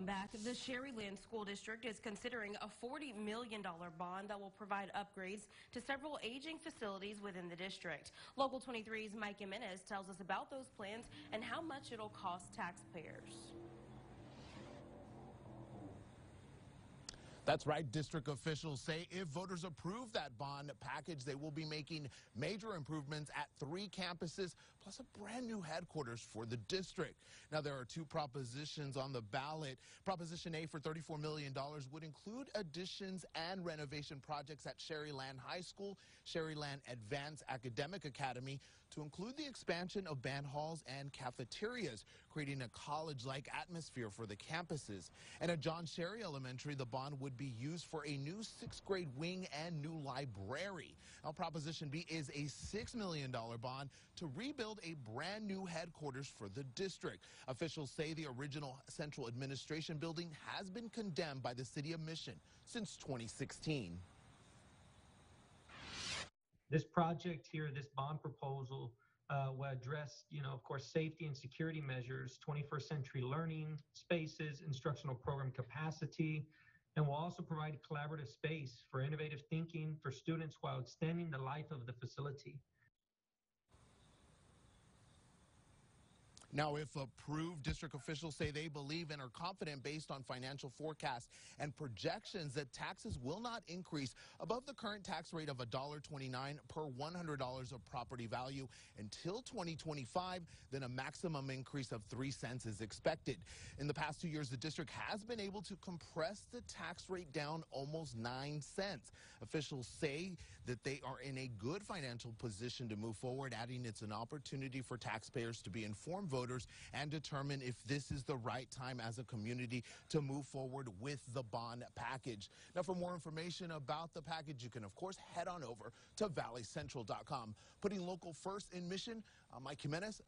Back, the Sharyland School District is considering a $40 million bond that will provide upgrades to several aging facilities within the district. Local 23's Mike Jimenez tells us about those plans and how much it'll cost taxpayers. That's right. District officials say if voters approve that bond package, they will be making major improvements at three campuses, plus a brand new headquarters for the district. Now, there are two propositions on the ballot. Proposition A for $34 million would include additions and renovation projects at Sharyland High School, Sharyland Advanced Academic Academy, to include the expansion of band halls and cafeterias, creating a college-like atmosphere for the campuses. And at John Shary Elementary, the bond would be used for a new sixth grade wing and new library. Now, Proposition B is a $6 million bond to rebuild a brand new headquarters for the district. Officials say the original central administration building has been condemned by the city of Mission since 2016. This project here, this bond proposal, uh, will address, you know, of course, safety and security measures, 21st century learning spaces, instructional program capacity, and will also provide collaborative space for innovative thinking for students while extending the life of the facility. Now, if approved, district officials say they believe and are confident based on financial forecasts and projections that taxes will not increase above the current tax rate of $1.29 per $100 of property value until 2025. Then a maximum increase of 3 cents is expected. In the past two years, the district has been able to compress the tax rate down almost 9 cents. Officials say that they are in a good financial position to move forward, adding it's an opportunity for taxpayers to be informed voters voters and determine if this is the right time as a community to move forward with the bond package. Now, for more information about the package, you can, of course, head on over to valleycentral.com. Putting local first in mission, uh, Mike Jimenez.